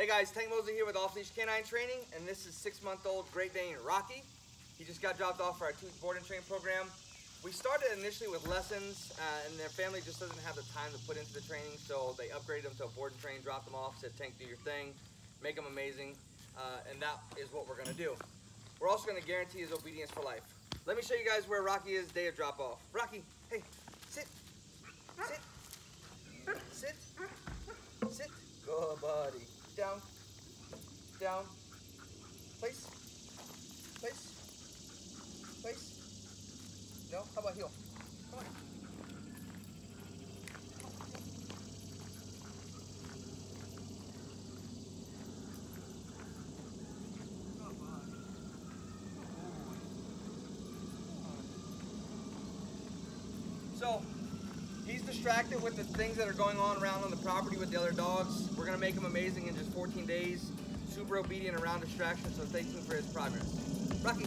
Hey guys, Tank Mosley here with Off Leash Canine Training, and this is six-month-old Great Dane Rocky. He just got dropped off for our tooth board and train program. We started initially with lessons, uh, and their family just doesn't have the time to put into the training, so they upgraded him to a board and train, dropped him off, said, Tank, do your thing, make him amazing, uh, and that is what we're gonna do. We're also gonna guarantee his obedience for life. Let me show you guys where Rocky is day of drop off. Rocky, hey, sit, sit, sit, good buddy. Down, down, place, place, place. No, how about heel? Come on. So, he's distracted with the things that are going on around on the property with the other dogs. We're gonna make him amazing in just 14 days. Super obedient around distractions, so stay tuned for his progress. Rocky.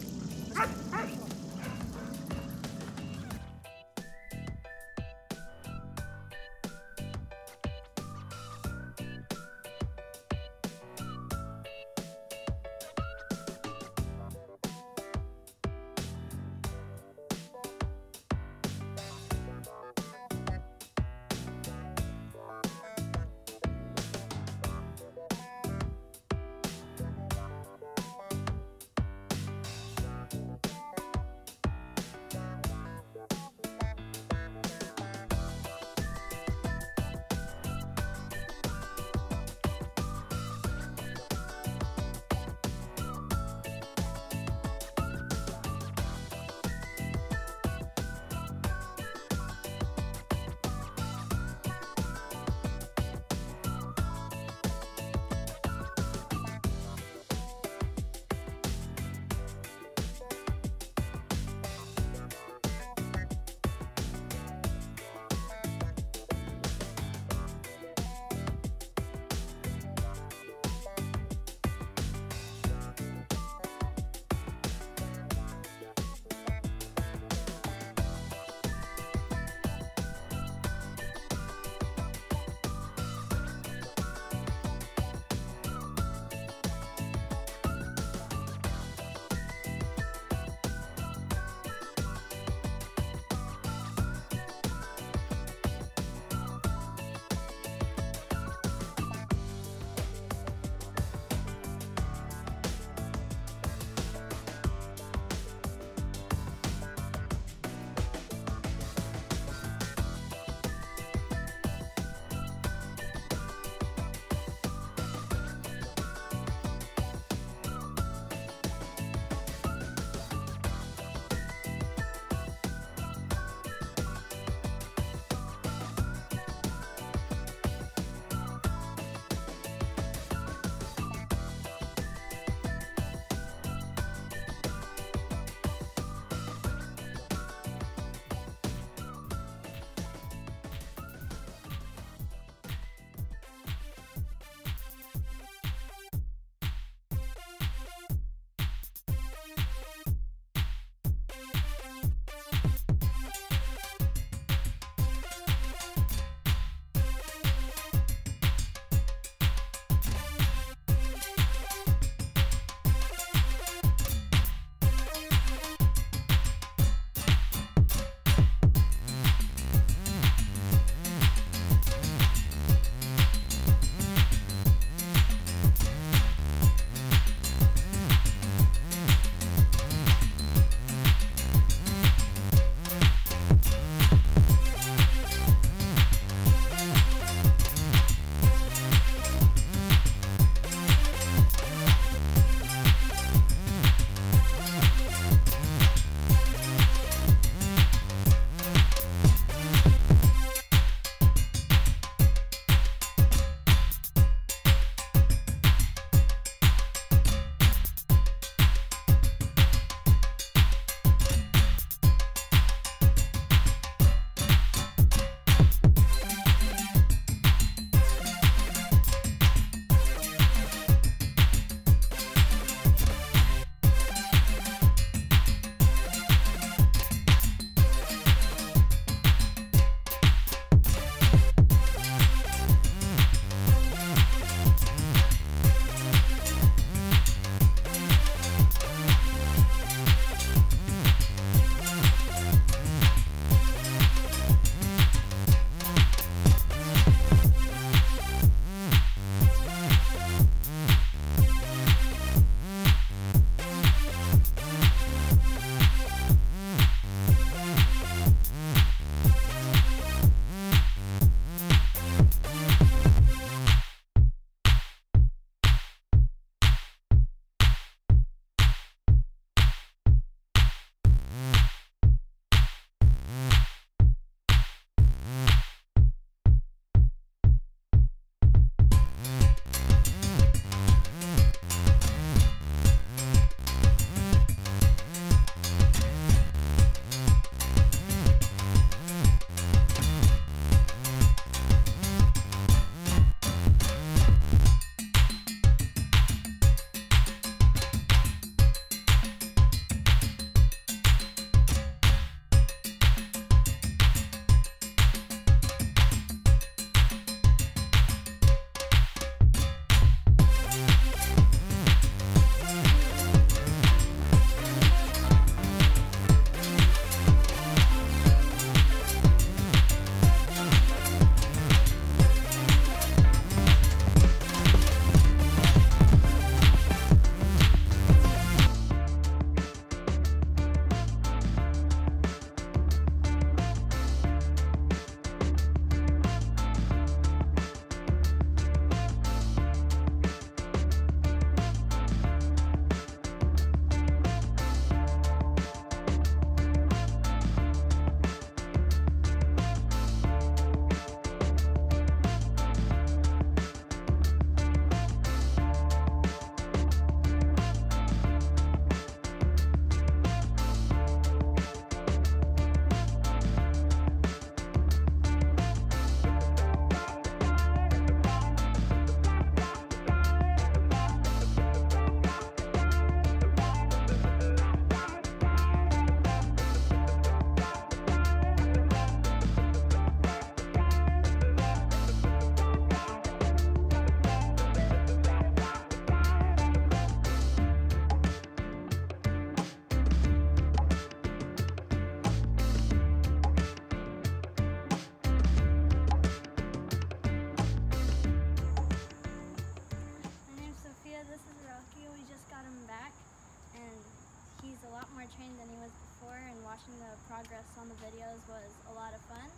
progress on the videos was a lot of fun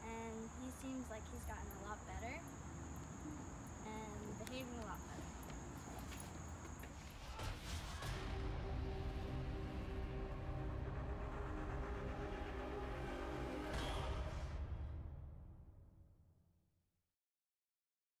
and he seems like he's gotten a lot better.